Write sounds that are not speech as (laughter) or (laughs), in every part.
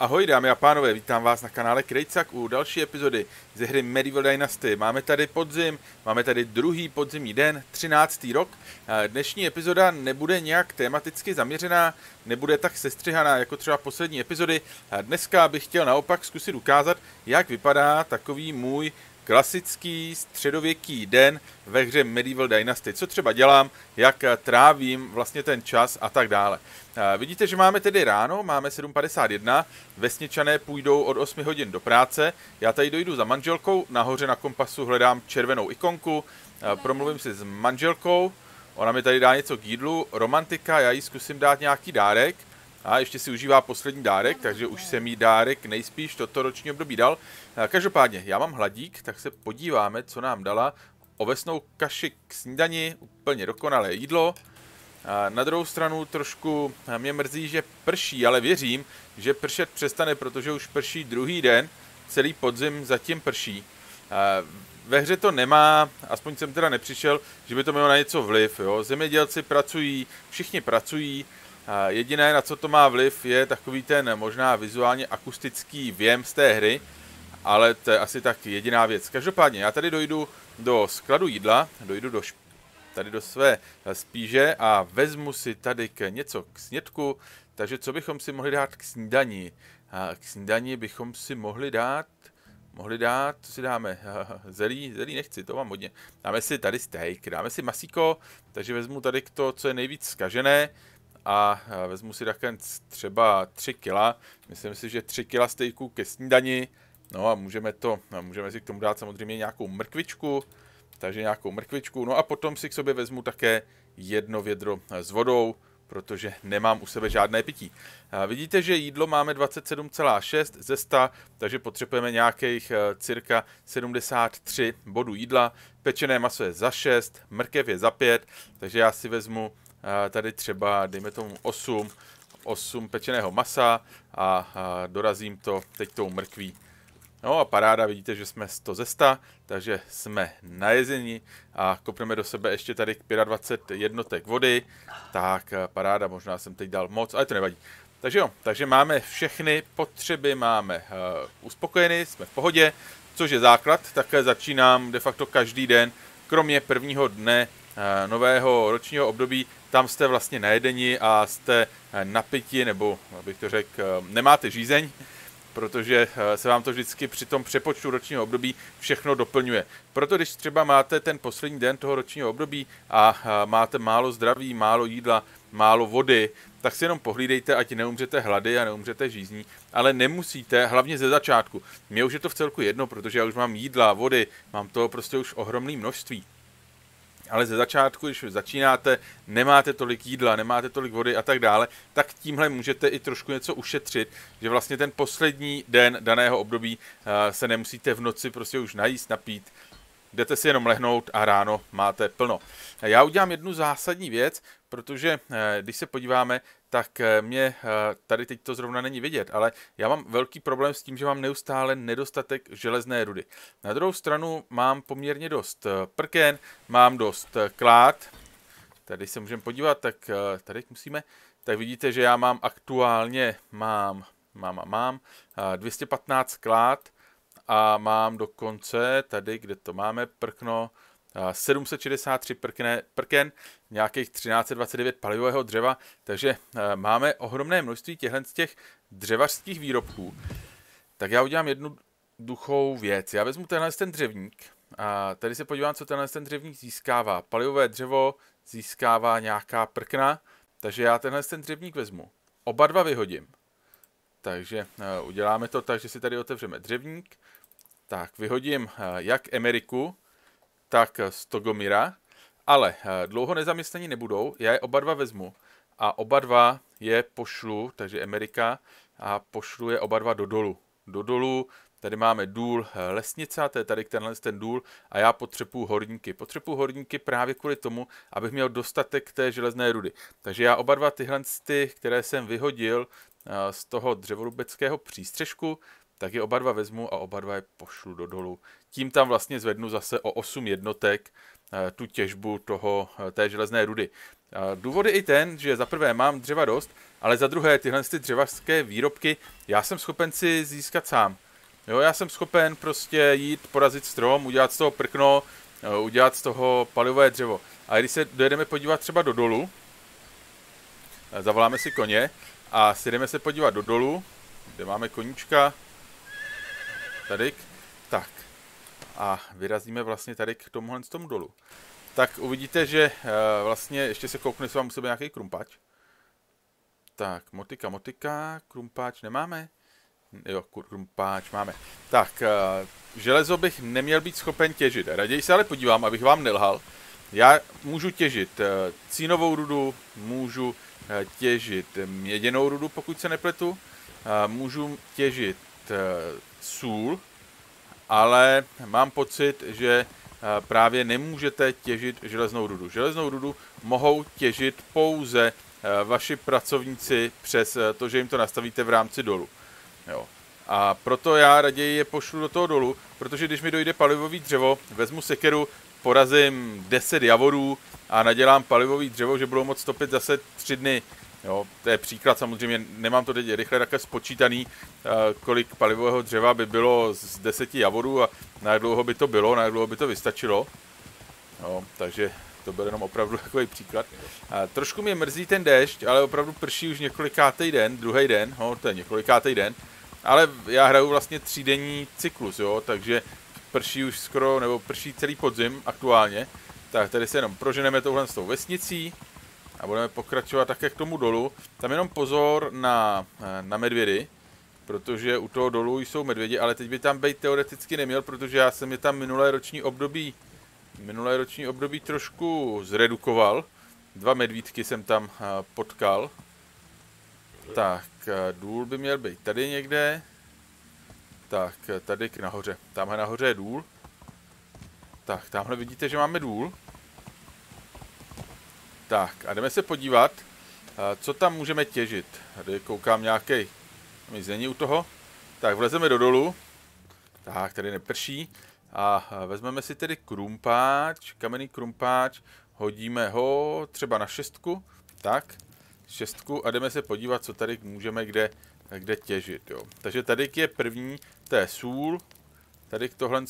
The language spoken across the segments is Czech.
Ahoj dámy a pánové, vítám vás na kanále Krejcak u další epizody ze hry Medieval Dynasty. Máme tady podzim, máme tady druhý podzimní den, 13. rok. Dnešní epizoda nebude nějak tematicky zaměřená, nebude tak sestřihaná jako třeba poslední epizody. Dneska bych chtěl naopak zkusit ukázat, jak vypadá takový můj klasický středověký den ve hře Medieval Dynasty. Co třeba dělám, jak trávím vlastně ten čas a tak dále. Vidíte, že máme tedy ráno, máme 7.51, vesničané půjdou od 8 hodin do práce, já tady dojdu za manželkou, nahoře na kompasu hledám červenou ikonku, promluvím si s manželkou, ona mi tady dá něco k jídlu, romantika, já jí zkusím dát nějaký dárek, a ještě si užívá poslední dárek, takže už jsem jí dárek nejspíš toto roční období dal. Každopádně, já mám hladík, tak se podíváme, co nám dala. Ovesnou kaši k snídani, úplně dokonalé jídlo. Na druhou stranu trošku mě mrzí, že prší, ale věřím, že pršet přestane, protože už prší druhý den, celý podzim zatím prší. Ve hře to nemá, aspoň jsem teda nepřišel, že by to mělo na něco vliv. Jo? Zemědělci pracují, všichni pracují, jediné, na co to má vliv, je takový ten možná vizuálně akustický věm z té hry, ale to je asi tak jediná věc. Každopádně, já tady dojdu do skladu jídla, dojdu do tady do své spíže a vezmu si tady k něco k snědku, takže co bychom si mohli dát k snídani? K snídani bychom si mohli dát, mohli dát, co si dáme, (laughs) zelí, zelí nechci, to mám hodně. Dáme si tady steak, dáme si masíko, takže vezmu tady to, co je nejvíc skažené, a vezmu si také třeba 3 kg. Myslím si, že 3 kg stejků ke snídani. No a můžeme to, můžeme si k tomu dát samozřejmě nějakou mrkvičku, takže nějakou mrkvičku. No a potom si k sobě vezmu také jedno vědro s vodou, protože nemám u sebe žádné pití. A vidíte, že jídlo máme 27,6 ze 100, takže potřebujeme nějakých eh, cirka 73 bodů jídla. Pečené maso je za 6, mrkev je za 5, takže já si vezmu tady třeba, dejme tomu 8, 8 pečeného masa a, dorazím to teď tou mrkví. No a paráda, vidíte, že jsme 100 ze 100, takže jsme najezeni a kopneme do sebe ještě tady 25 jednotek vody. Tak paráda, možná jsem teď dal moc, ale to nevadí. Takže jo, takže máme všechny potřeby, máme uh, uspokojeny, jsme v pohodě, což je základ, také začínám de facto každý den, kromě prvního dne nového ročního období, tam jste vlastně najedeni a jste eh, napiti, nebo abych to řekl, eh, nemáte žízeň, protože eh, se vám to vždycky při tom přepočtu ročního období všechno doplňuje. Proto když třeba máte ten poslední den toho ročního období a máte málo zdraví, málo jídla, málo vody, tak si jenom pohlídejte, ať neumřete hlady a neumřete žízní, ale nemusíte, hlavně ze začátku. Mně už je to v celku jedno, protože já už mám jídla, vody, mám toho prostě už ohromné množství ale ze začátku, když začínáte, nemáte tolik jídla, nemáte tolik vody a tak dále, tak tímhle můžete i trošku něco ušetřit, že vlastně ten poslední den daného období uh, se nemusíte v noci prostě už najíst, napít, jdete si jenom lehnout a ráno máte plno. Já udělám jednu zásadní věc, protože eh, když se podíváme, tak eh, mě eh, tady teď to zrovna není vidět, ale já mám velký problém s tím, že mám neustále nedostatek železné rudy. Na druhou stranu mám poměrně dost prken, mám dost klád, tady se můžeme podívat, tak tady musíme, tak vidíte, že já mám aktuálně, mám, mám a mám 215 klád, a mám dokonce tady, kde to máme, prkno, 763 prkne, prken, nějakých 1329 palivového dřeva, takže máme ohromné množství těchto z těch dřevařských výrobků. Tak já udělám jednu duchou věc. Já vezmu tenhle ten dřevník a tady se podívám, co tenhle ten dřevník získává. Palivové dřevo získává nějaká prkna, takže já tenhle ten dřevník vezmu. Oba dva vyhodím. Takže uděláme to tak, že si tady otevřeme dřevník, tak, vyhodím eh, jak Emeriku, tak Stogomira, ale eh, dlouho nezaměstnaní nebudou, já je oba dva vezmu a oba dva je pošlu, takže Amerika, a pošlu je oba dva do dolu. Do dolu, tady máme důl eh, lesnice, to je tady tenhle ten důl a já potřebuju horníky. Potřebuju horníky právě kvůli tomu, abych měl dostatek té železné rudy. Takže já oba dva tyhle, ty, které jsem vyhodil z toho dřevorubeckého přístřežku, tak je oba dva vezmu a oba dva je pošlu do dolu. Tím tam vlastně zvednu zase o 8 jednotek eh, tu těžbu toho, eh, té železné rudy. Důvod je i ten, že za prvé mám dřeva dost, ale za druhé tyhle ty dřevařské výrobky já jsem schopen si získat sám. Jo, já jsem schopen prostě jít, porazit strom, udělat z toho prkno, eh, udělat z toho palivové dřevo. A když se dojedeme podívat třeba do dolu, zavoláme si koně a si jdeme se podívat do dolu, kde máme koníčka, tady, tak. A vyrazíme vlastně tady k tomuhle z tomu dolu. Tak uvidíte, že uh, vlastně ještě se kouknu, jestli mám u sebe nějaký krumpáč. Tak, motika, motika, krumpáč nemáme? Jo, krumpáč máme. Tak, uh, železo bych neměl být schopen těžit. Raději se ale podívám, abych vám nelhal. Já můžu těžit uh, cínovou rudu, můžu těžit měděnou rudu, pokud se nepletu. Můžu těžit sůl, ale mám pocit, že eh, právě nemůžete těžit železnou rudu. Železnou rudu mohou těžit pouze eh, vaši pracovníci přes eh, to, že jim to nastavíte v rámci dolu. Jo. A proto já raději je pošlu do toho dolu, protože když mi dojde palivový dřevo, vezmu sekeru, porazím 10 javorů a nadělám palivový dřevo, že budou moct topit zase 3 dny Jo, to je příklad, samozřejmě nemám to teď rychle také spočítaný, eh, kolik palivového dřeva by bylo z deseti javorů a na jak dlouho by to bylo, na jak dlouho by to vystačilo. Jo, takže to byl jenom opravdu (laughs) takový příklad. A trošku mě mrzí ten déšť, ale opravdu prší už několikátý den, druhý den, no, to je několikátý den. Ale já hraju vlastně třídenní cyklus, jo, takže prší už skoro, nebo prší celý podzim aktuálně. Tak tady se jenom proženeme touhle s tou vesnicí, a budeme pokračovat také k tomu dolu. Tam jenom pozor na, eh, na medvědy, protože u toho dolu jsou medvědi, ale teď by tam být teoreticky neměl, protože já jsem je tam minulé roční období minulé roční období trošku zredukoval. Dva medvídky jsem tam eh, potkal. Tak, eh, důl by měl být tady někde. Tak, tady k nahoře. Tamhle nahoře je důl. Tak, tamhle vidíte, že máme důl. Tak a jdeme se podívat, co tam můžeme těžit. Tady koukám nějaký mizení u toho. Tak vlezeme do dolu. Tak, tady neprší. A vezmeme si tedy krumpáč, kamenný krumpáč, hodíme ho třeba na šestku, tak, šestku a jdeme se podívat, co tady můžeme kde, kde těžit, jo. Takže tady je první, to je sůl, tady tohle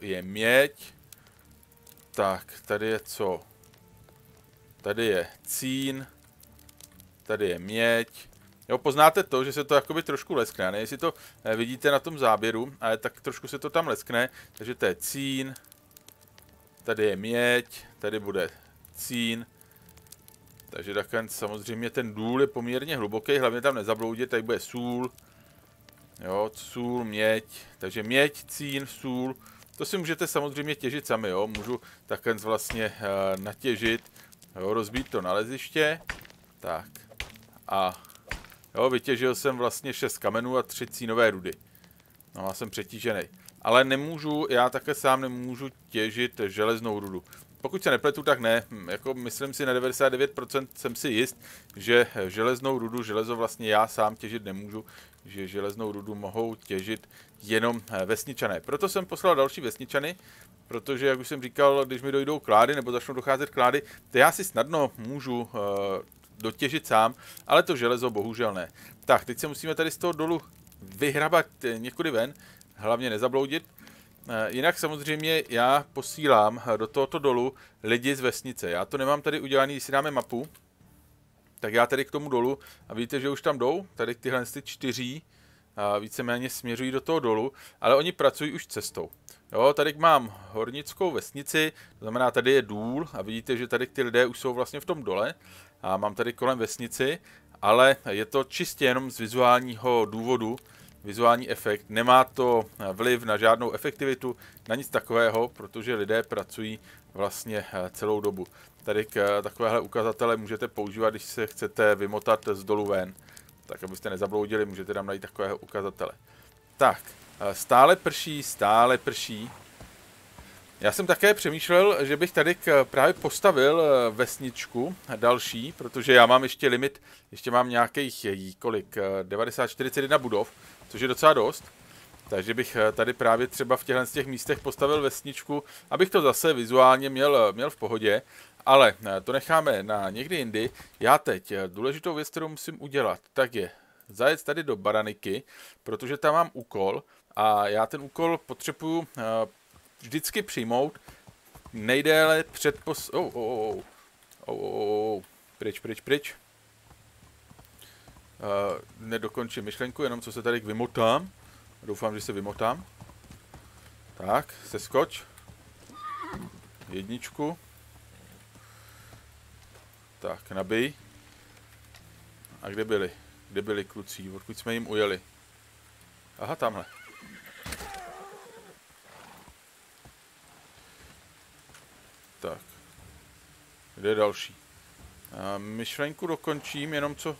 je měď, tak, tady je co? Tady je cín, tady je měď. Jo, poznáte to, že se to jakoby trošku leskne, ne? Jestli to eh, vidíte na tom záběru, ale tak trošku se to tam leskne, takže to je cín, tady je měď, tady bude cín, takže takhle samozřejmě ten důl je poměrně hluboký, hlavně tam nezabloudit, tady bude sůl, jo, sůl, měď, takže měď, cín, sůl, to si můžete samozřejmě těžit sami, jo, můžu takhle vlastně uh, natěžit, Jo, rozbít to naleziště. Tak. A jo, vytěžil jsem vlastně 6 kamenů a 3 cínové rudy. No a jsem přetížený. Ale nemůžu, já také sám nemůžu těžit železnou rudu. Pokud se nepletu, tak ne. Hm, jako myslím si na 99% jsem si jist, že železnou rudu, železo vlastně já sám těžit nemůžu, že železnou rudu mohou těžit jenom eh, vesničané. Proto jsem poslal další vesničany, protože, jak už jsem říkal, když mi dojdou klády nebo začnou docházet klády, to já si snadno můžu uh, dotěžit sám, ale to železo bohužel ne. Tak, teď se musíme tady z toho dolu vyhrabat eh, někudy ven, hlavně nezabloudit. Uh, jinak samozřejmě já posílám do tohoto dolu lidi z vesnice. Já to nemám tady udělaný, když si dáme mapu, tak já tady k tomu dolu, a vidíte, že už tam jdou, tady tyhle ty čtyři, víceméně směřují do toho dolu, ale oni pracují už cestou. Jo, tady mám hornickou vesnici, to znamená, tady je důl a vidíte, že tady ty lidé už jsou vlastně v tom dole a mám tady kolem vesnici, ale je to čistě jenom z vizuálního důvodu, vizuální efekt, nemá to vliv na žádnou efektivitu, na nic takového, protože lidé pracují vlastně eh, celou dobu. Tady k eh, takovéhle ukazatele můžete používat, když se chcete vymotat z dolu ven, tak abyste nezabloudili, můžete tam najít takového ukazatele. Tak, Eh, stále prší, stále prší. Já jsem také přemýšlel, že bych tady právě postavil vesničku další, protože já mám ještě limit, ještě mám nějakých, kolik, 90, eh, 41 budov, což je docela dost. Takže bych eh, tady právě třeba v těchto těch místech postavil vesničku, abych to zase vizuálně měl, měl v pohodě. Ale to necháme na někdy jindy. Já teď důležitou věc, kterou musím udělat, tak je zajet tady do Baraniky, protože tam mám úkol a já ten úkol potřebuju vždycky přijmout nejdéle před pos... Oh, oh, oh. Oh, oh, oh. Pryč, pryč, pryč. Uh, nedokončím myšlenku, jenom co se tady vymotám. Doufám, že se vymotám. Tak, se skoč. Jedničku. Tak, nabij. A kde byli? Kde byli kluci? Odkud jsme jim ujeli? Aha, tamhle. Tak. Kde je další? A myšlenku dokončím, jenom co...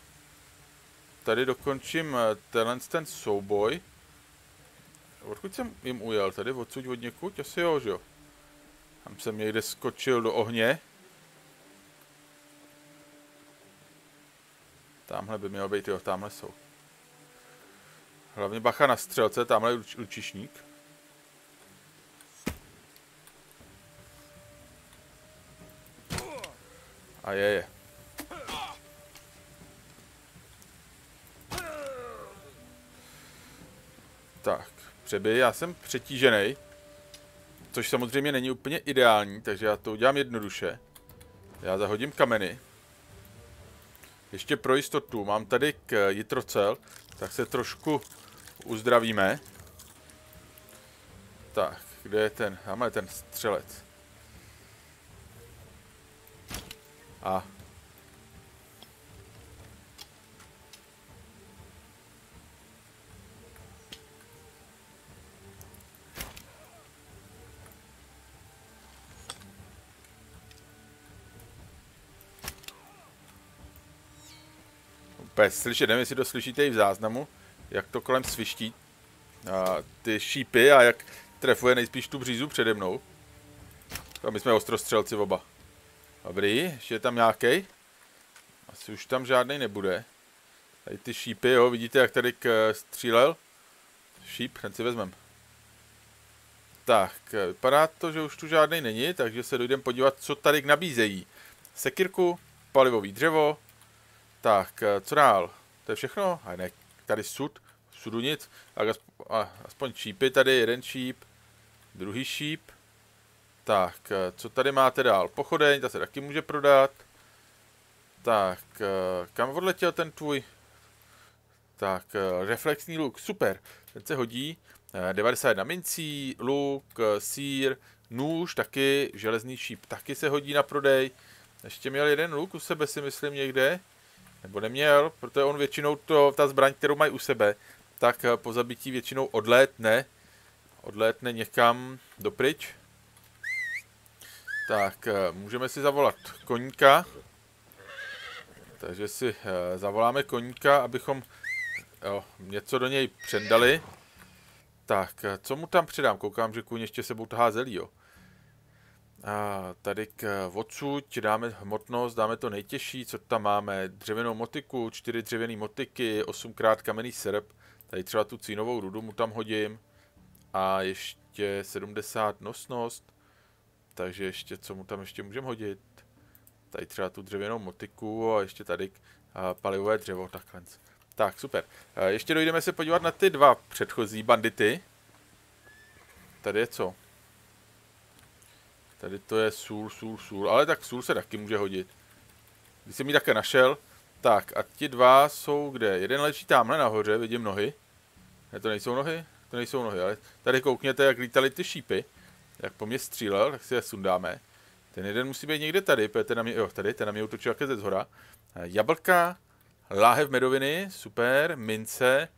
Tady dokončím eh, tenhle ten souboj. Odkud jsem jim ujel? Tady odsud od někud? Asi jo, že jo? Tam jsem někde skočil do ohně. Tamhle by mělo být, jo, tamhle jsou. Hlavně bacha na střelce, tamhle je lučišník. A je je. Přebij, já jsem přetížený. Což samozřejmě není úplně ideální, takže já to udělám jednoduše. Já zahodím kameny. Ještě pro jistotu, mám tady k jitrocel, tak se trošku uzdravíme. Tak, kde je ten? Máme ten střelec. A. Úplně slyšet, nevím, jestli to slyšíte i v záznamu, jak to kolem sviští a ty šípy a jak trefuje nejspíš tu břízu přede mnou. A my jsme ostrostřelci oba. Dobrý, ještě je tam nějaký. Asi už tam žádný nebude. Tady ty šípy, jo, vidíte, jak tady k, střílel? Šíp, hned si vezmem. Tak, vypadá to, že už tu žádný není, takže se dojdeme podívat, co tady nabízejí. Sekirku, palivový dřevo. Tak, co dál? To je všechno? A ne, tady sud. Sudu nic. Tak aspoň, aspoň šípy tady, jeden šíp. Druhý šíp. Tak, eh, co tady máte dál? Pochodeň, ta se taky může prodat. Tak, eh, kam odletěl ten tvůj? Tak, eh, reflexní luk, super, ten se hodí. 91 mincí, luk, sír, nůž taky, železný šíp taky se hodí na prodej. Ještě měl jeden luk u sebe, si myslím, někde. Nebo neměl, protože on většinou to, ta zbraň, kterou mají u sebe, tak po zabití většinou odlétne. Odlétne někam dopryč. Tak, eh, můžeme si zavolat koníka. Takže si eh, zavoláme koníka, abychom jo, něco do něj předali. Tak, eh, co mu tam přidám? Koukám, že kůň ještě sebou tahá zelí, jo. A tady k odsud dáme hmotnost, dáme to nejtěžší, co tam máme. Dřevěnou motiku, čtyři dřevěné motiky, osmkrát kamenný serp. Tady třeba tu cínovou rudu mu tam hodím. A ještě 70 nosnost. Takže ještě, co mu tam ještě můžeme hodit? Tady třeba tu dřevěnou motiku a ještě tady a palivové dřevo, takhle. Tak, super. A ještě dojdeme se podívat na ty dva předchozí bandity. Tady je co? Tady to je sůl, sůl, sůl, ale tak sůl se taky může hodit. Když jsem ji také našel. Tak a ti dva jsou kde? Jeden leží tamhle nahoře, vidím nohy. Ne, to nejsou nohy? To nejsou nohy, ale tady koukněte, jak lítaly ty šípy jak po mně střílel, tak si je sundáme. Ten jeden musí být někde tady, protože ten na mě, jo, tady, ten na mě utočil jaké ze zhora. Eh, jablka, láhev medoviny, super, mince,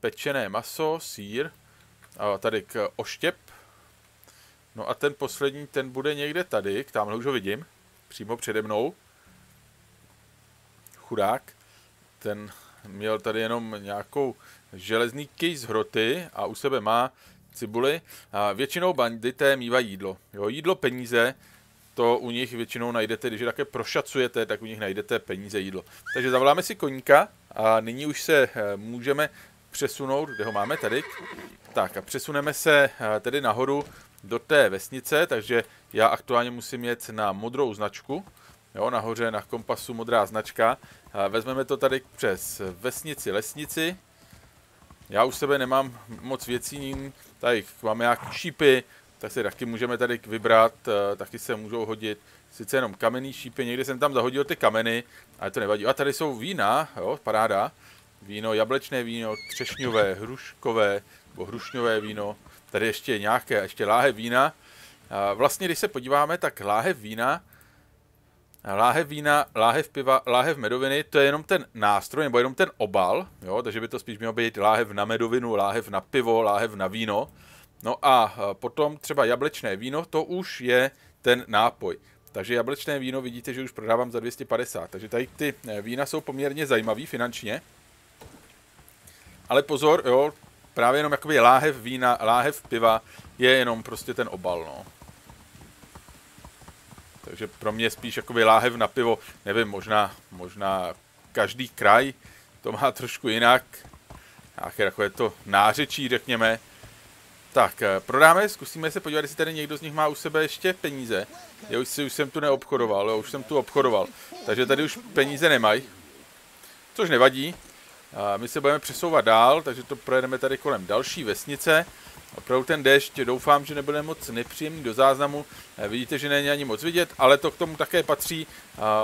pečené maso, sír, a tady k oštěp. No a ten poslední, ten bude někde tady, k tamhle už ho vidím, přímo přede mnou. Chudák. Ten měl tady jenom nějakou železný kej z hroty a u sebe má cibuli. A většinou bandité mývají jídlo. Jo, jídlo, peníze, to u nich většinou najdete, když je také prošacujete, tak u nich najdete peníze, jídlo. Takže zavoláme si koníka a nyní už se eh, můžeme přesunout, kde ho máme tady. Tak a přesuneme se eh, tedy nahoru do té vesnice, takže já aktuálně musím jet na modrou značku. Jo, nahoře na kompasu modrá značka. Vezmeme to tady přes vesnici, lesnici. Já u sebe nemám moc věcí, tady máme nějaké šípy, tak si taky můžeme tady vybrat, eh, taky se můžou hodit sice jenom kamenný šípy, někdy jsem tam zahodil ty kameny, ale to nevadí. A tady jsou vína, jo, paráda. Víno, jablečné víno, třešňové, hruškové, nebo hrušňové víno. Tady ještě nějaké, ještě láhev vína. Vlastně, když se podíváme, tak láhev vína, láhev vína, láhev piva, láhev medoviny, to je jenom ten nástroj, nebo jenom ten obal, jo, takže by to spíš mělo být láhev na medovinu, láhev na pivo, láhev na víno. No a potom třeba jablečné víno, to už je ten nápoj. Takže jablečné víno vidíte, že už prodávám za 250. Takže tady ty eh, vína jsou poměrně zajímavý finančně. Ale pozor, jo, právě jenom jakoby láhev vína, láhev piva je jenom prostě ten obal, no. Takže pro mě spíš jakoby láhev na pivo, nevím, možná, možná každý kraj to má trošku jinak. Nějaké takové to nářečí, řekněme. Tak, eh, prodáme, zkusíme se podívat, jestli tady někdo z nich má u sebe ještě peníze. Já už, si, už jsem tu neobchodoval, jo, už jsem tu obchodoval. Takže tady už peníze nemají. Což nevadí. My se budeme přesouvat dál, takže to projedeme tady kolem další vesnice. Opravdu ten déšť, doufám, že nebude moc nepříjemný do záznamu. Eh, vidíte, že není ani moc vidět, ale to k tomu také patří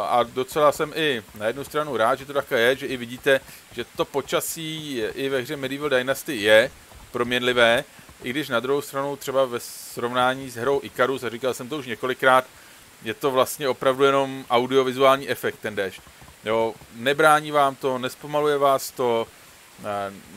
a docela jsem i na jednu stranu rád, že to také je, že i vidíte, že to počasí i ve hře Medieval Dynasty je proměnlivé i když na druhou stranu třeba ve srovnání s hrou Icarus, a říkal jsem to už několikrát, je to vlastně opravdu jenom audiovizuální efekt, ten déšť. Jo, nebrání vám to, nespomaluje vás to,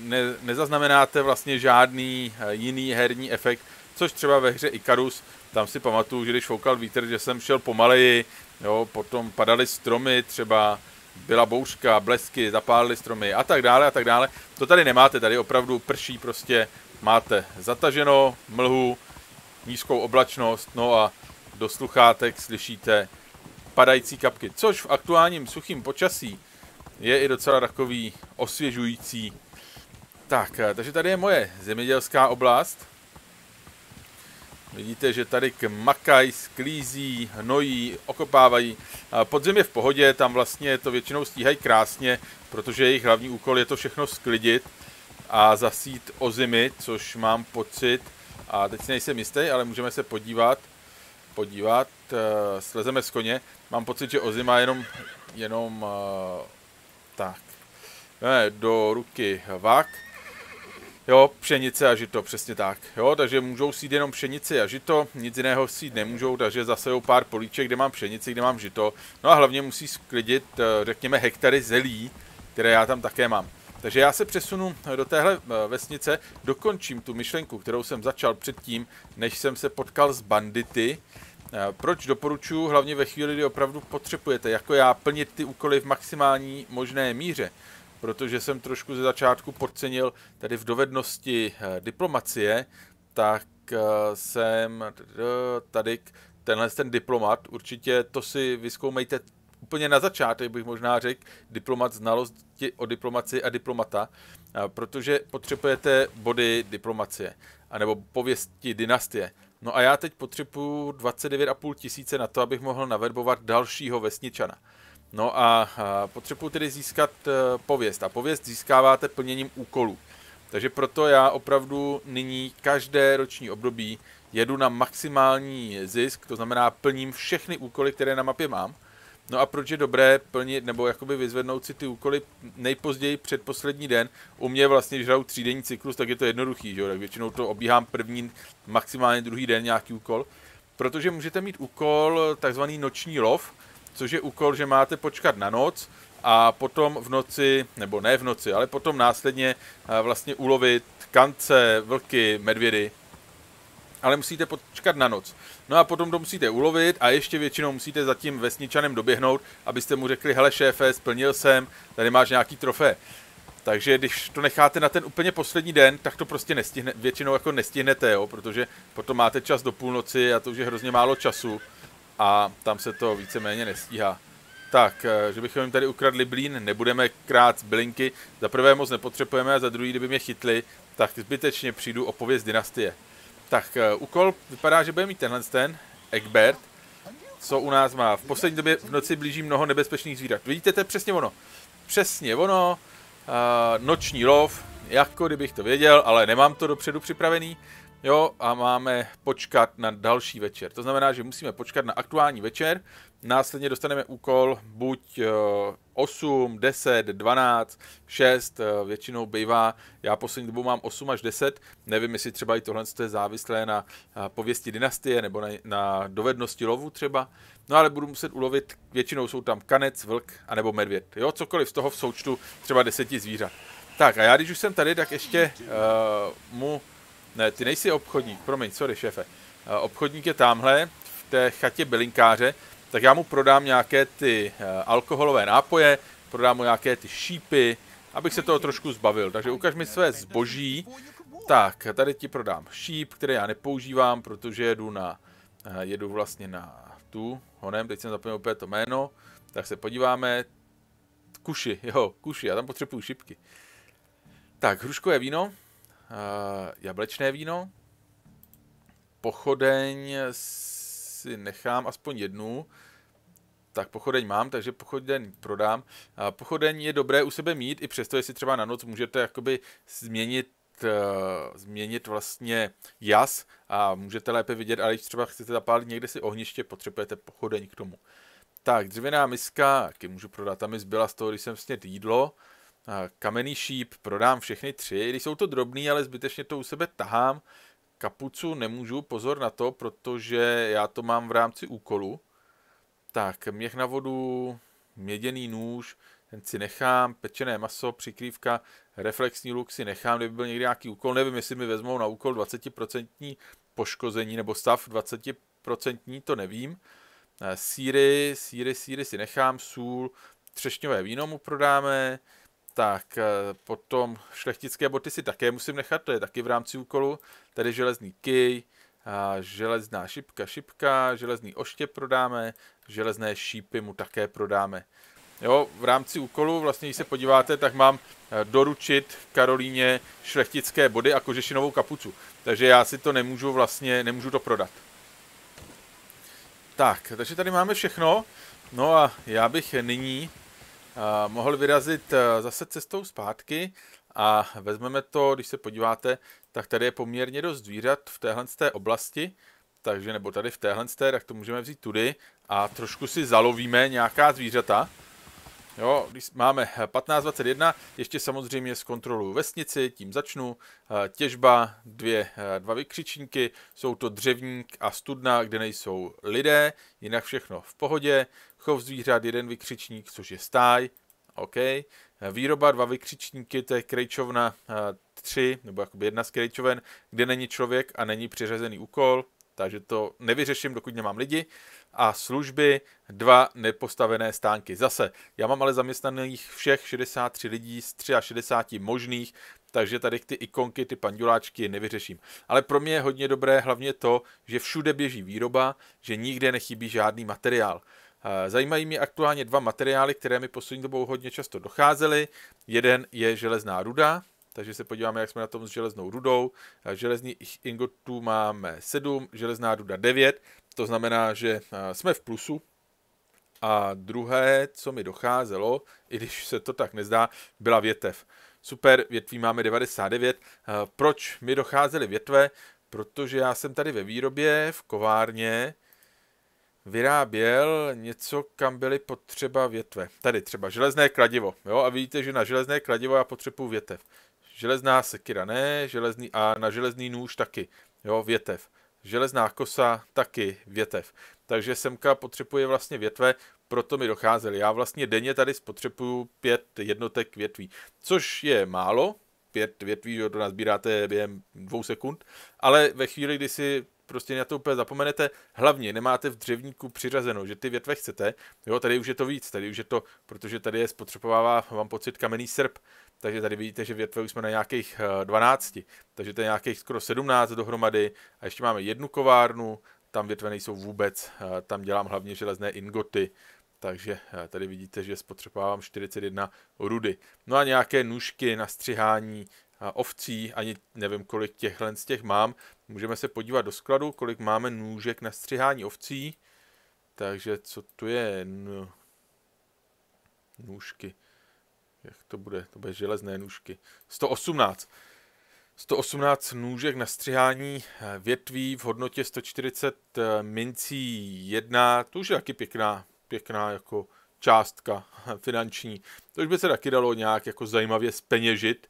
ne, nezaznamenáte vlastně žádný eh, jiný herní efekt, což třeba ve hře Icarus, tam si pamatuju, že když foukal vítr, že jsem šel pomaleji, jo, potom padaly stromy, třeba byla bouřka, blesky, zapálily stromy a tak dále a tak dále. To tady nemáte, tady opravdu prší prostě máte zataženo, mlhu, nízkou oblačnost, no a do sluchátek slyšíte padající kapky, což v aktuálním suchým počasí je i docela takový osvěžující. Tak, eh, takže tady je moje zemědělská oblast. Vidíte, že tady makají, sklízí, hnojí, okopávají. Podzim je v pohodě, tam vlastně to většinou stíhají krásně, protože jejich hlavní úkol je to všechno sklidit a zasít ozimy, což mám pocit, a teď si nejsem jistý, ale můžeme se podívat, podívat, uh, slezeme z koně, mám pocit, že ozima jenom, jenom, uh, tak, ne, do ruky vak, Jo, pšenice a žito, přesně tak. Jo, takže můžou sít jenom pšenici a žito, nic jiného sít nemůžou, takže zasejou pár políček, kde mám pšenici, kde mám žito. No a hlavně musí sklidit, eh, řekněme, hektary zelí, které já tam také mám. Takže já se přesunu do téhle eh, vesnice, dokončím tu myšlenku, kterou jsem začal předtím, než jsem se potkal s bandity. Eh, proč doporučuji, hlavně ve chvíli, kdy opravdu potřebujete, jako já, plnit ty úkoly v maximální možné míře, protože jsem trošku ze začátku podcenil tady v dovednosti eh, diplomacie, tak jsem tady tenhle ten diplomat, určitě to si vyzkoumejte úplně na začátek bych možná řekl diplomat znalosti o diplomaci a diplomata, protože potřebujete body diplomacie, anebo pověsti dynastie. No a já teď potřebuju 29,5 tisíce na to, abych mohl naverbovat dalšího vesničana. No a, potřebuji tedy získat e, pověst. A pověst získáváte plněním úkolů. Takže proto já opravdu nyní každé roční období jedu na maximální zisk, to znamená plním všechny úkoly, které na mapě mám No a proč je dobré plnit nebo jakoby vyzvednout si ty úkoly nejpozději před poslední den? U mě vlastně, když hraju třídenní cyklus, tak je to jednoduchý, že jo? tak většinou to obíhám první, maximálně druhý den nějaký úkol. Protože můžete mít úkol takzvaný noční lov, což je úkol, že máte počkat na noc a potom v noci, nebo ne v noci, ale potom následně eh, vlastně ulovit kance, vlky, medvědy ale musíte počkat na noc. No a potom to musíte ulovit a ještě většinou musíte za tím vesničanem doběhnout, abyste mu řekli, hele šéfe, splnil jsem, tady máš nějaký trofé. Takže když to necháte na ten úplně poslední den, tak to prostě nestihne, většinou jako nestihnete, jo, protože potom máte čas do půlnoci a to už je hrozně málo času a tam se to víceméně nestíhá. Tak, eh, že bychom jim tady ukradli blín, nebudeme krát bylinky. Za prvé moc nepotřebujeme a za druhý, kdyby mě chytli, tak zbytečně přijdu o pověst dynastie. Tak, uh, úkol vypadá, že bude mít tenhle ten, Egbert, co u nás má. V poslední době v noci blíží mnoho nebezpečných zvířat. Vidíte, to je přesně ono. Přesně ono, uh, noční lov, jako kdybych to věděl, ale nemám to dopředu připravený. Jo, a máme počkat na další večer. To znamená, že musíme počkat na aktuální večer, následně dostaneme úkol buď 8, 10, 12, 6, většinou bývá, já poslední dobu mám 8 až 10, nevím, jestli třeba i tohle je závislé na pověsti dynastie nebo na, na dovednosti lovu třeba, no ale budu muset ulovit, většinou jsou tam kanec, vlk anebo medvěd, jo, cokoliv z toho v součtu třeba deseti zvířat. Tak a já když už jsem tady, tak ještě uh, mu ne, ty nejsi obchodník, promiň, sorry, šéfe. Eh, obchodník je tamhle, v té chatě bylinkáře, tak já mu prodám nějaké ty eh, alkoholové nápoje, prodám mu nějaké ty šípy, abych se toho trošku zbavil. Takže ukaž mi své zboží. Tak, tady ti prodám šíp, který já nepoužívám, protože jedu na, eh, jedu vlastně na tu, honem, teď jsem zapomněl úplně to jméno, tak se podíváme. Kuši, jo, kuši, já tam potřebuju šipky. Tak, hruškové víno, Uh, jablečné víno. Pochodeň si nechám aspoň jednu. Tak pochodeň mám, takže pochodeň prodám. Uh, pochodeň je dobré u sebe mít, i přesto, jestli třeba na noc můžete jakoby změnit uh, změnit vlastně jas a můžete lépe vidět, ale když třeba chcete zapálit někde si ohniště, potřebujete pochodeň k tomu. Tak, dřevěná miska, jaký můžu prodat, tam mi zbyla z toho, když jsem snět jídlo kamenný šíp, prodám všechny tři, když jsou to drobný, ale zbytečně to u sebe tahám. Kapucu nemůžu, pozor na to, protože já to mám v rámci úkolu. Tak, měch na vodu, měděný nůž, ten si nechám, pečené maso, přikrývka, reflexní luk si nechám, kdyby byl někdy nějaký úkol, nevím, jestli mi vezmou na úkol 20% poškození nebo stav 20%, to nevím. Síry, síry, síry si nechám, sůl, třešňové víno mu prodáme, tak, eh, potom šlechtické boty si také musím nechat, to je taky v rámci úkolu. Tady železný kij, železná šipka, šipka, železný oštěp prodáme, železné šípy mu také prodáme. Jo, v rámci úkolu, vlastně, když se podíváte, tak mám eh, doručit Karolíně šlechtické body a kožešinovou kapucu. Takže já si to nemůžu vlastně, nemůžu to prodat. Tak, takže tady máme všechno. No a já bych nyní mohl vyrazit eh, zase cestou zpátky a vezmeme to, když se podíváte, tak tady je poměrně dost zvířat v téhle té oblasti, takže nebo tady v téhle, tak to můžeme vzít tudy a trošku si zalovíme nějaká zvířata. Jo, když máme 1521, ještě samozřejmě zkontroluji vesnici, tím začnu. Eh, těžba, dvě, eh, dva vykřičníky, jsou to dřevník a studna, kde nejsou lidé, jinak všechno v pohodě. Chov zvířat, jeden vykřičník, což je stáj, OK. Výroba, dva vykřičníky, to je krejčovna eh, tři, nebo jakoby jedna z krejčoven, kde není člověk a není přiřazený úkol, takže to nevyřeším, dokud nemám lidi. A služby, dva nepostavené stánky. Zase, já mám ale zaměstnaných všech 63 lidí z 63 možných, takže tady ty ikonky, ty panduláčky nevyřeším. Ale pro mě je hodně dobré hlavně to, že všude běží výroba, že nikde nechybí žádný materiál. Zajímají mě aktuálně dva materiály, které mi poslední dobou hodně často docházely. Jeden je železná ruda, takže se podíváme, jak jsme na tom s železnou rudou. Železných ingotů máme 7, železná ruda 9, to znamená, že jsme v plusu. A druhé, co mi docházelo, i když se to tak nezdá, byla větev. Super, větví máme 99. Proč mi docházely větve? Protože já jsem tady ve výrobě, v kovárně, vyráběl něco, kam byly potřeba větve. Tady třeba železné kladivo. Jo? A vidíte, že na železné kladivo já potřebuji větev. Železná sekira ne, železný, a na železný nůž taky. Jo, větev. Železná kosa taky větev. Takže semka potřebuje vlastně větve, proto mi docházely. Já vlastně denně tady spotřebuju pět jednotek větví, což je málo, pět větví, že to nazbíráte během dvou sekund, ale ve chvíli, kdy si prostě na to úplně zapomenete. Hlavně nemáte v dřevníku přiřazeno, že ty větve chcete. Jo, tady už je to víc, tady už je to, protože tady je spotřebovává, mám pocit, kamenný srp. Takže tady vidíte, že větve už jsme na nějakých 12, eh, takže to je nějakých skoro 17 dohromady. A ještě máme jednu kovárnu, tam větve nejsou vůbec, eh, tam dělám hlavně železné ingoty. takže tady vidíte, že spotřebovávám 41 rudy. No a nějaké nůžky na střihání ovcí, ani nevím, kolik těchhle z těch mám. Můžeme se podívat do skladu, kolik máme nůžek na střihání ovcí. Takže co tu je? No. Nůžky. Jak to bude? To bude železné nůžky. 118. 118 nůžek na střihání eh, větví v hodnotě 140 eh, mincí 1. To už je taky pěkná, pěkná jako částka finanční. To už by se taky dalo nějak jako zajímavě speněžit,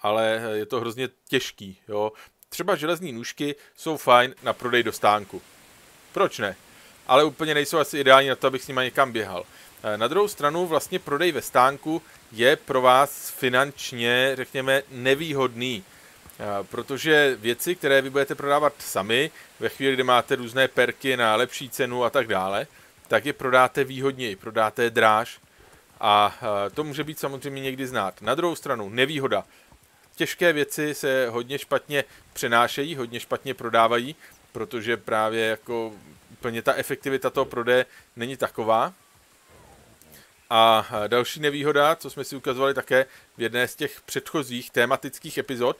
ale je to hrozně těžký. Jo. Třeba železní nůžky jsou fajn na prodej do stánku. Proč ne? Ale úplně nejsou asi ideální na to, abych s nimi někam běhal. Eh, na druhou stranu vlastně prodej ve stánku je pro vás finančně, řekněme, nevýhodný. Eh, protože věci, které vy budete prodávat sami, ve chvíli, kdy máte různé perky na lepší cenu a tak dále, tak je prodáte výhodněji, prodáte dráž a eh, to může být samozřejmě někdy znát. Na druhou stranu, nevýhoda. Těžké věci se hodně špatně přenášejí, hodně špatně prodávají, protože právě jako úplně ta efektivita toho prodeje není taková. A další nevýhoda, co jsme si ukazovali také v jedné z těch předchozích tématických epizod,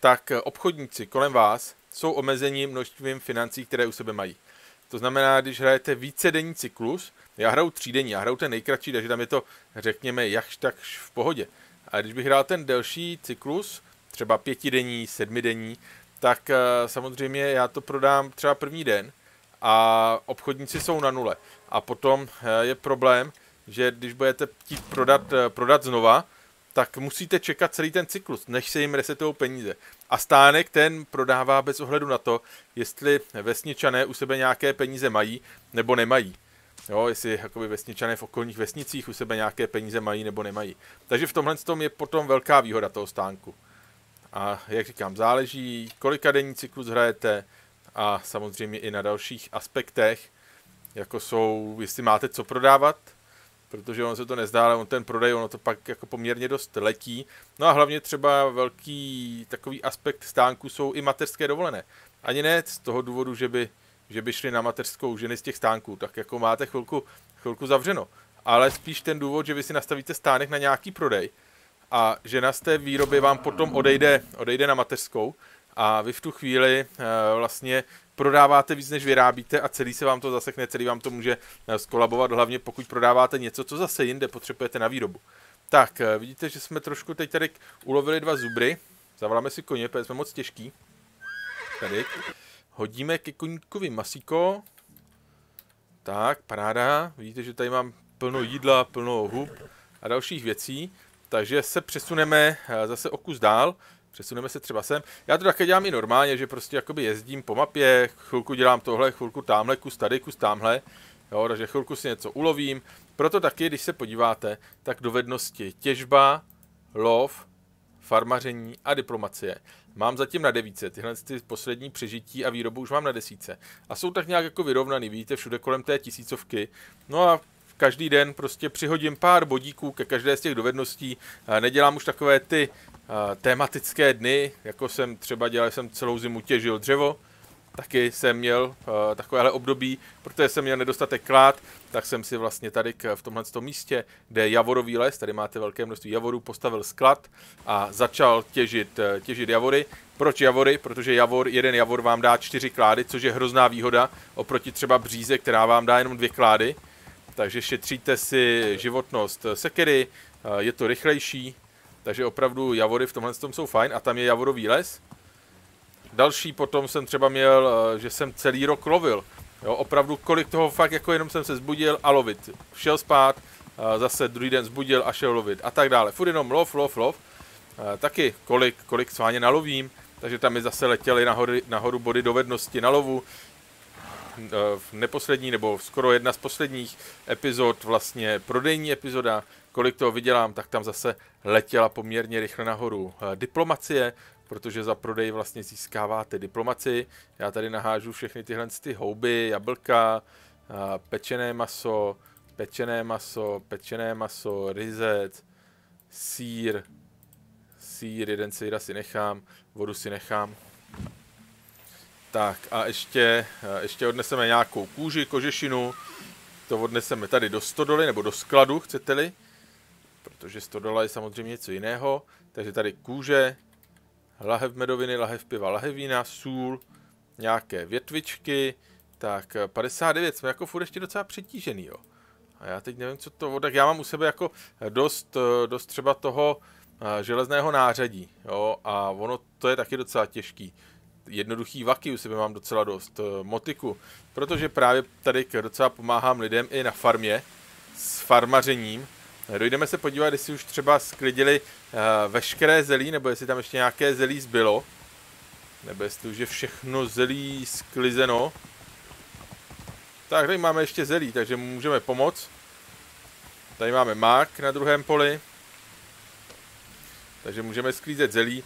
tak obchodníci kolem vás jsou omezeni množstvím financí, které u sebe mají. To znamená, když hrajete více denní cyklus, já hraju třídenní, já hraju ten nejkratší, takže tam je to, řekněme, jakž takž v pohodě. A když bych hrál ten delší cyklus, třeba pětidenní, sedmidenní, tak eh, samozřejmě já to prodám třeba první den a obchodníci jsou na nule. A potom je problém, že když budete chtít prodat, eh, prodat znova, tak musíte čekat celý ten cyklus, než se jim resetují peníze. A stánek ten prodává bez ohledu na to, jestli vesničané u sebe nějaké peníze mají nebo nemají. Jo, jestli jakoby vesničané v okolních vesnicích u sebe nějaké peníze mají nebo nemají. Takže v tomhle tom je potom velká výhoda toho stánku. A jak říkám, záleží, kolika denní cyklus hrajete a samozřejmě i na dalších aspektech, jako jsou, jestli máte co prodávat, protože on se to nezdá, ale on ten prodej, ono to pak jako poměrně dost letí. No a hlavně třeba velký takový aspekt stánku jsou i mateřské dovolené. Ani ne z toho důvodu, že by, že by šli na mateřskou ženy z těch stánků, tak jako máte chvilku, chvilku zavřeno. Ale spíš ten důvod, že vy si nastavíte stánek na nějaký prodej a žena z té výroby vám potom odejde, odejde na mateřskou a vy v tu chvíli e, vlastně prodáváte víc, než vyrábíte a celý se vám to zasekne, celý vám to může eh, skolabovat, hlavně pokud prodáváte něco, co zase jinde potřebujete na výrobu. Tak, eh, vidíte, že jsme trošku teď tady ulovili dva zubry, zavoláme si koně, protože jsme moc těžký. Tady. Hodíme ke koníkovi masíko. Tak, paráda. Vidíte, že tady mám plno jídla, plno hub a dalších věcí. Takže se přesuneme eh, zase o kus dál přesuneme se třeba sem. Já to také dělám i normálně, že prostě jakoby jezdím po mapě, chvilku dělám tohle, chvilku tamhle, kus tady, kus tamhle, jo, takže chvilku si něco ulovím. Proto taky, když se podíváte, tak dovednosti těžba, lov, farmaření a diplomacie. Mám zatím na devíce, tyhle ty poslední přežití a výrobu už mám na desíce. A jsou tak nějak jako vyrovnaný, vidíte, všude kolem té tisícovky. No a každý den prostě přihodím pár bodíků ke každé z těch dovedností. Nedělám už takové ty tematické dny, jako jsem třeba dělal, jsem celou zimu těžil dřevo, taky jsem měl takovéhle období, protože jsem měl nedostatek klád, tak jsem si vlastně tady k, v tomhle tom místě, kde je javorový les, tady máte velké množství javorů, postavil sklad a začal těžit, uh, těžit javory. Proč javory? Protože javor, jeden javor vám dá čtyři klády, což je hrozná výhoda oproti třeba bříze, která vám dá jenom dvě klády. Takže šetříte si životnost sekery, uh, je to rychlejší, takže opravdu javory v tomhle tom jsou fajn a tam je javorový les. Další potom jsem třeba měl, eh, že jsem celý rok lovil. Jo, opravdu kolik toho fakt, jako jenom jsem se zbudil a lovit. Šel spát, eh, zase druhý den zbudil a šel lovit a tak dále. Furt jenom lov, lov, lov. Eh, taky kolik, kolik sváně nalovím, takže tam mi zase letěly nahoru, nahoru body dovednosti na lovu. V neposlední, nebo skoro jedna z posledních epizod, vlastně prodejní epizoda, kolik toho vydělám, tak tam zase letěla poměrně rychle nahoru eh, diplomacie, protože za prodej vlastně získáváte diplomaci. Já tady nahážu všechny tyhle ty houby, jablka, eh, pečené maso, pečené maso, pečené maso, ryzec, sír, sír, jeden sír asi nechám, vodu si nechám. Tak a ještě, ještě odneseme nějakou kůži, kožešinu, to odneseme tady do stodoly, nebo do skladu, chcete-li. Protože stodola je samozřejmě něco jiného. Takže tady kůže, lahev medoviny, lahev piva, lahev vína, sůl, nějaké větvičky. Tak 59, jsme jako furt ještě docela přetížený, jo. A já teď nevím, co to, tak já mám u sebe jako dost, dost třeba toho železného nářadí, jo, a ono to je taky docela těžký jednoduchý vaky u sebe mám docela dost, motiku, protože právě tady docela pomáhám lidem i na farmě s farmařením. Dojdeme se podívat, jestli už třeba sklidili uh, veškeré zelí, nebo jestli tam ještě nějaké zelí zbylo. Nebo jestli už je všechno zelí sklizeno. Tak, tady máme ještě zelí, takže můžeme pomoct. Tady máme mák na druhém poli. Takže můžeme sklízet zelí.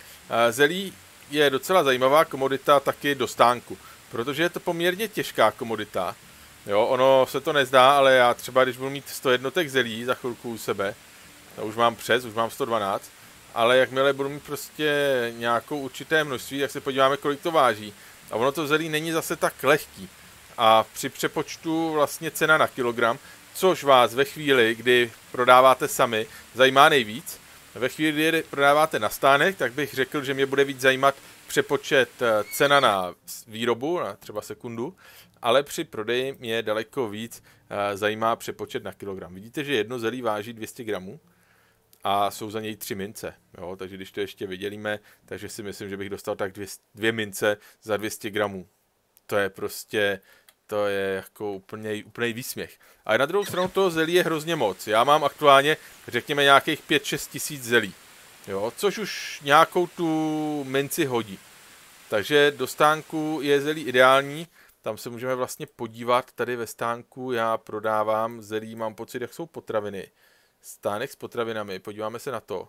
Zelí je docela zajímavá komodita taky do stánku, protože je to poměrně těžká komodita. Jo, ono se to nezdá, ale já třeba, když budu mít 100 jednotek zelí za chvilku u sebe, to už mám přes, už mám 112, ale jakmile budu mít prostě nějakou určité množství, tak se podíváme, kolik to váží. A ono to zelí není zase tak lehký. A při přepočtu vlastně cena na kilogram, což vás ve chvíli, kdy prodáváte sami, zajímá nejvíc, ve chvíli, kdy prodáváte na stánek, tak bych řekl, že mě bude víc zajímat přepočet eh, cena na výrobu, na třeba sekundu, ale při prodeji mě daleko víc eh, zajímá přepočet na kilogram. Vidíte, že jedno zelí váží 200 gramů a jsou za něj tři mince. Jo? Takže když to ještě vydělíme, takže si myslím, že bych dostal tak dvě, dvě mince za 200 gramů. To je prostě to je jako úplný, úplný výsměch. Ale na druhou stranu toho zelí je hrozně moc. Já mám aktuálně, řekněme, nějakých 5-6 tisíc zelí. Jo, což už nějakou tu minci hodí. Takže do stánku je zelí ideální. Tam se můžeme vlastně podívat. Tady ve stánku já prodávám zelí, mám pocit, jak jsou potraviny. Stánek s potravinami, podíváme se na to.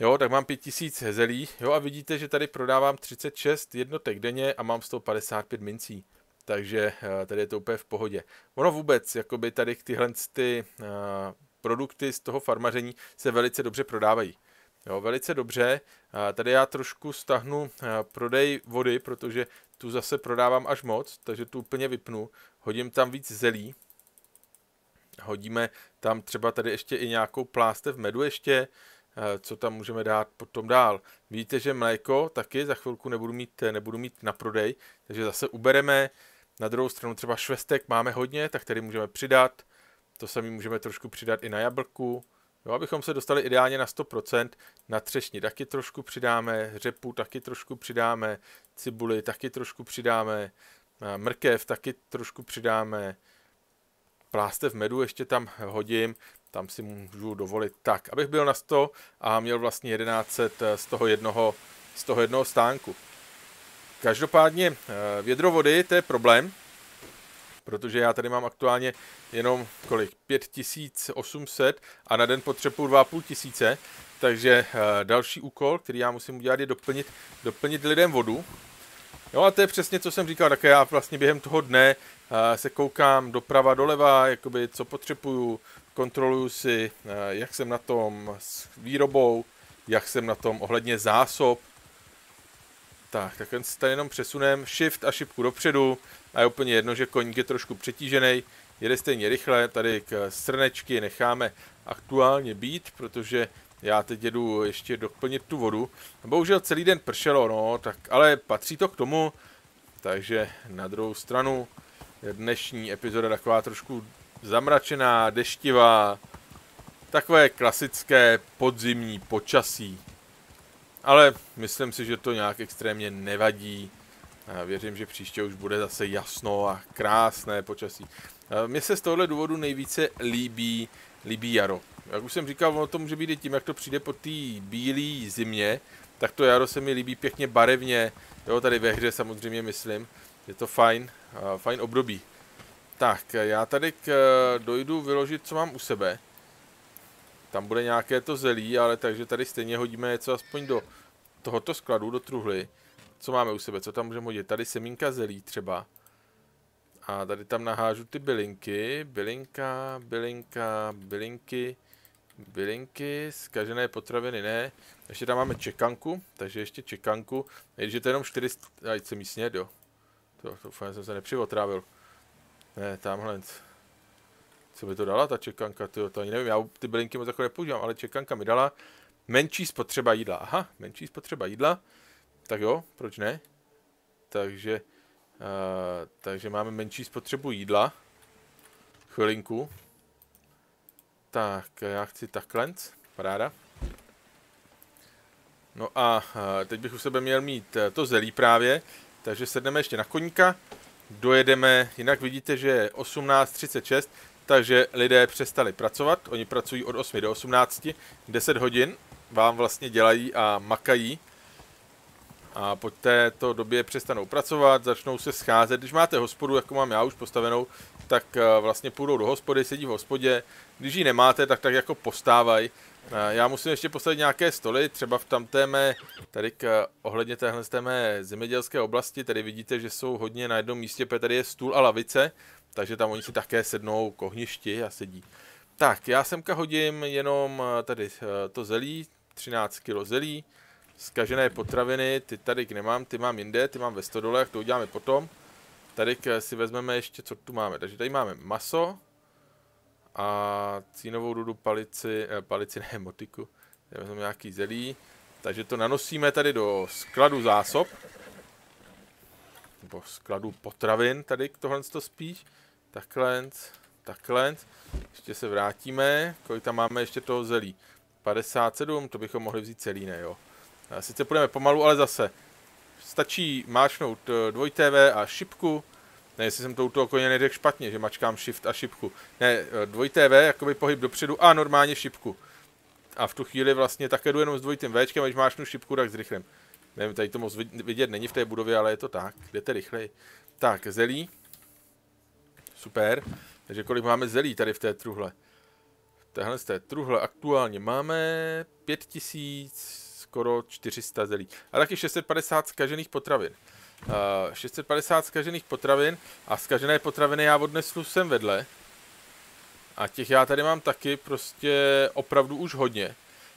Jo, tak mám 5000 zelí. Jo, a vidíte, že tady prodávám 36 jednotek denně a mám 155 mincí takže eh, tady je to úplně v pohodě. Ono vůbec, jakoby tady tyhle ty uh, produkty z toho farmaření se velice dobře prodávají. Jo, velice dobře. Tady já trošku stahnu uh, prodej vody, protože tu zase prodávám až moc, takže tu úplně vypnu. Hodím tam víc zelí. Hodíme tam třeba tady ještě i nějakou plástev medu ještě, co tam můžeme dát potom dál. Vidíte, že mléko taky za chvilku nebudu mít, nebudu mít na prodej, takže zase ubereme na druhou stranu třeba švestek máme hodně, tak tady můžeme přidat. To sami můžeme trošku přidat i na jablku. Jo, abychom se dostali ideálně na 100%. Na třešni taky trošku přidáme, řepu taky trošku přidáme, cibuli taky trošku přidáme, mrkev taky trošku přidáme, plástev medu ještě tam hodím, tam si můžu dovolit tak, abych byl na 100 a měl vlastně 1100 z toho jednoho, z toho jednoho stánku. Každopádně eh, vědro vody, to je problém, protože já tady mám aktuálně jenom kolik, 5800 a na den potřebuji 2,5 tisíce, takže eh, další úkol, který já musím udělat, je doplnit, doplnit lidem vodu. Jo a to je přesně, co jsem říkal, také já vlastně během toho dne eh, se koukám doprava, doleva, jakoby co potřebuju, kontroluju si, jak jsem na tom s výrobou, jak jsem na tom ohledně zásob, tak, tak jen tady jenom přesunem. Shift a šipku dopředu. A je úplně jedno, že koník je trošku přetížený, jede stejně rychle, tady k strnečky necháme aktuálně být, protože já teď jedu ještě doplnit tu vodu. Bohužel celý den pršelo, no, tak, ale patří to k tomu, takže na druhou stranu dnešní epizoda taková trošku zamračená, deštivá, takové klasické podzimní počasí. Ale myslím si, že to nějak extrémně nevadí. Věřím, že příště už bude zase jasno a krásné počasí. Mně se z tohohle důvodu nejvíce líbí, líbí jaro. Jak už jsem říkal, ono to může být i tím, jak to přijde po té bílé zimě, tak to jaro se mi líbí pěkně barevně, jo, tady ve hře samozřejmě myslím, je to fajn, fajn období. Tak, já tady k, dojdu vyložit, co mám u sebe. Tam bude nějaké to zelí, ale takže tady stejně hodíme něco aspoň do tohoto skladu, do truhly. Co máme u sebe, co tam můžeme hodit? Tady semínka zelí třeba. A tady tam nahážu ty bylinky. Bylinka, bylinka, bylinky, bylinky, zkažené potraviny ne. Ještě tam máme čekanku, takže ještě čekanku. Když je to jenom 400, ať se mi sněd, jo. To, to jsem se nepřivotrávil. Ne, tamhle. Co mi to dala ta čekanka, tyjo, to ani nevím, já ty bylinky moc takové nepoužívám, ale čekanka mi dala menší spotřeba jídla. Aha, menší spotřeba jídla, tak jo, proč ne? Takže, uh, takže máme menší spotřebu jídla. Chvilinku. Tak, já chci takhle, paráda. No a teď bych u sebe měl mít eh, to zelí právě, takže sedneme ještě na koníka, dojedeme, jinak vidíte, že je 18.36, takže lidé přestali pracovat, oni pracují od 8 do 18, 10 hodin vám vlastně dělají a makají a po této době přestanou pracovat, začnou se scházet. Když máte hospodu, jako mám já už postavenou, tak eh, vlastně půjdou do hospody, sedí v hospodě. Když ji nemáte, tak tak jako postávají. Eh, já musím ještě postavit nějaké stoly, třeba v tamté mé, tady k, ohledně téhle té mé zemědělské oblasti, tady vidíte, že jsou hodně na jednom místě, protože tady je stůl a lavice, takže tam oni si také sednou k ohništi a sedí. Tak, já semka hodím jenom eh, tady to zelí, 13 kg zelí, zkažené potraviny, ty tady nemám, ty mám jinde, ty mám ve stodolech, to uděláme potom. Tady si vezmeme ještě, co tu máme. Takže tady máme maso a cínovou dudu palici, eh, palici (laughs) ne, motiku. Tady vezmeme nějaký zelí. Takže to nanosíme tady do skladu zásob. Nebo skladu potravin, tady tohle to spíš. Takhle, takhle. Ještě se vrátíme, kolik tam máme ještě toho zelí. 57, to bychom mohli vzít celý, ne jo. Sice půjdeme pomalu, ale zase. Stačí máčnout eh, dvoj TV a šipku. Ne, jestli jsem to u toho koně neřekl špatně, že mačkám shift a šipku. Ne, eh, dvoj TV, jakoby pohyb dopředu a normálně šipku. A v tu chvíli vlastně také jdu jenom s dvojitým Včkem, když mášnu šipku, tak zrychlím. Nevím, tady to moc vidět není v té budově, ale je to tak. Jdete rychleji. Tak, zelí. Super. Takže kolik máme zelí tady v té truhle? Téhle z té truhle aktuálně máme 5000, skoro 400 zelí. A taky 650 zkažených potravin. Uh, 650 zkažených potravin a zkažené potraviny já odnesu sem vedle. A těch já tady mám taky prostě opravdu už hodně.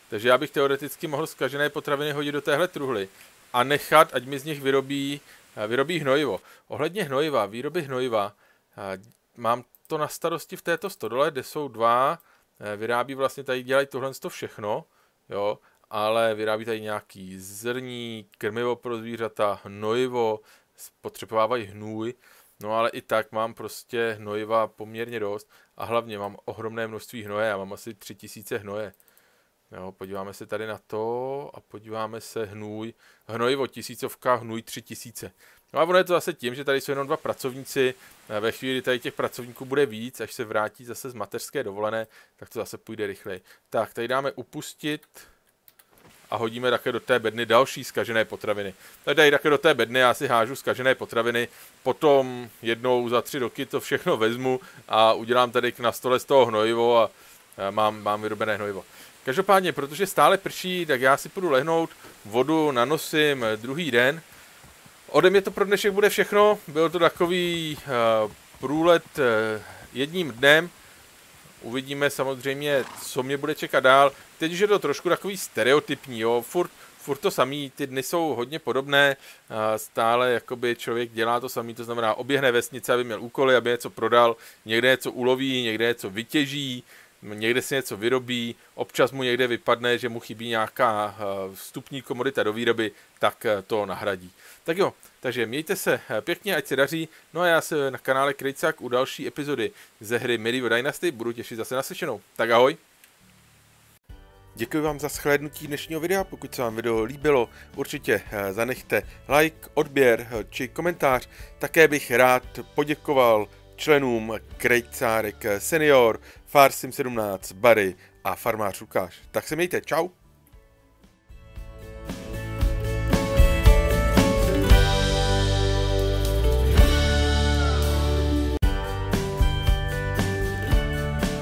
Takže já bych teoreticky mohl zkažené potraviny hodit do téhle truhly a nechat, ať mi z nich vyrobí, vyrobí hnojivo. Ohledně hnojiva, výroby hnojiva, mám to na starosti v této stodole, kde jsou dva Eh, vyrábí vlastně tady, dělají tohle to všechno, jo, ale vyrábí tady nějaký zrní, krmivo pro zvířata, hnojivo, spotřebovávají hnůj, no ale i tak mám prostě hnojiva poměrně dost a hlavně mám ohromné množství hnoje, já mám asi 3000 hnoje. Jo, podíváme se tady na to a podíváme se hnůj, hnojivo tisícovka, hnůj 3000. No a ono je to zase tím, že tady jsou jenom dva pracovníci. Ve chvíli tady těch pracovníků bude víc, až se vrátí zase z mateřské dovolené, tak to zase půjde rychleji. Tak, tady dáme upustit a hodíme také do té bedny další skažené potraviny. Tady dají také do té bedny, já si hážu skažené potraviny, potom jednou za tři roky to všechno vezmu a udělám tady na stole z toho hnojivo a mám, mám vyrobené hnojivo. Každopádně, protože stále prší, tak já si půjdu lehnout, vodu nanosím druhý den, Ode mě to pro dnešek bude všechno. Byl to takový uh, průlet uh, jedním dnem. Uvidíme samozřejmě, co mě bude čekat dál. Teď už je to trošku takový stereotypní, jo. Furt, furt to samý, ty dny jsou hodně podobné. Uh, stále jakoby člověk dělá to samý, to znamená oběhne vesnice, aby měl úkoly, aby něco prodal. Někde něco uloví, někde něco vytěží, někde si něco vyrobí, občas mu někde vypadne, že mu chybí nějaká vstupní komodita do výroby, tak to nahradí. Tak jo, takže mějte se eh, pěkně, ať se daří. No a já se na kanále Krejcák u další epizody ze hry Medieval Dynasty budu těšit zase na slyšenou. Tak ahoj. Děkuji vám za shlédnutí dnešního videa, pokud se vám video líbilo, určitě eh, zanechte like, odběr eh, či komentář. Také bych rád poděkoval členům Krejcárek Senior, Farsim 17, Barry a Farmář Lukáš. Tak se mějte, čau!